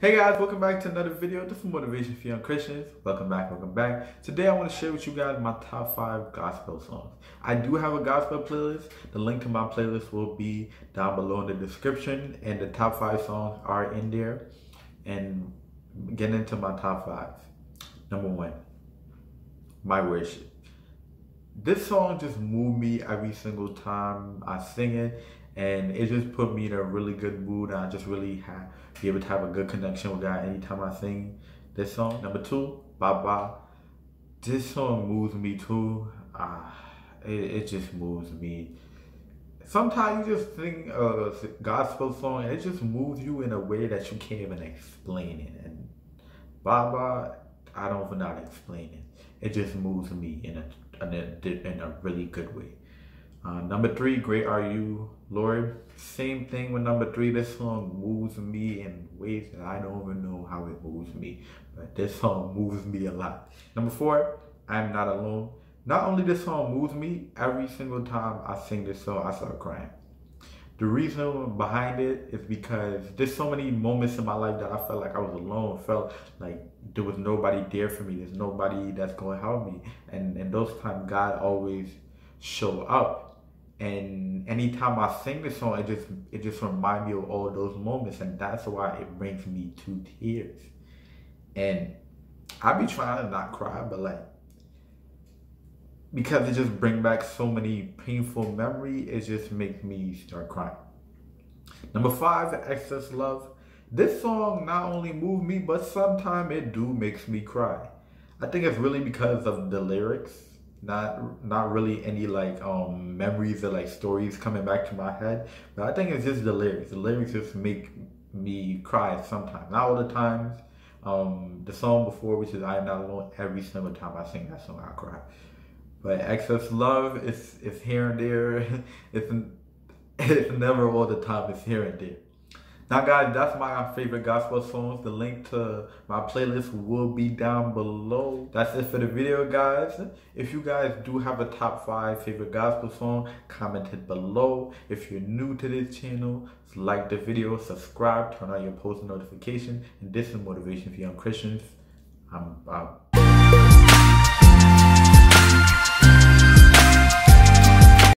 Hey guys, welcome back to another video. This is Motivation for Young Christians. Welcome back, welcome back. Today I want to share with you guys my top five gospel songs. I do have a gospel playlist. The link to my playlist will be down below in the description and the top five songs are in there. And get into my top five. Number one, My Worship. This song just moved me every single time I sing it and it just put me in a really good mood. I just really have be able to have a good connection with God anytime I sing this song. Number two, Baba. This song moves me too. Uh, it, it just moves me. Sometimes you just sing a gospel song and it just moves you in a way that you can't even explain it. And Baba, I don't know how to explain it. It just moves me in a, in did in a really good way. Uh, number three, Great Are You, Lord. Same thing with number three. This song moves me in ways that I don't even know how it moves me. But this song moves me a lot. Number four, I'm Not Alone. Not only this song moves me, every single time I sing this song, I start crying. The reason behind it is because there's so many moments in my life that I felt like I was alone, felt like there was nobody there for me. There's nobody that's going to help me. And in those times, God always show up and anytime I sing this song, it just it just reminds me of all those moments, and that's why it brings me to tears. And I be trying to not cry, but like because it just bring back so many painful memory, it just makes me start crying. Number five, Excess Love. This song not only moved me, but sometimes it do makes me cry. I think it's really because of the lyrics not not really any like um memories or like stories coming back to my head but i think it's just the lyrics the lyrics just make me cry sometimes not all the times um the song before which is i am not alone every single time i sing that song i cry but excess love is is here and there it's it's never all the time it's here and there now, guys, that's my favorite gospel songs. The link to my playlist will be down below. That's it for the video, guys. If you guys do have a top five favorite gospel song, comment it below. If you're new to this channel, like the video, subscribe, turn on your post notification. And this is Motivation for Young Christians. I'm, I'm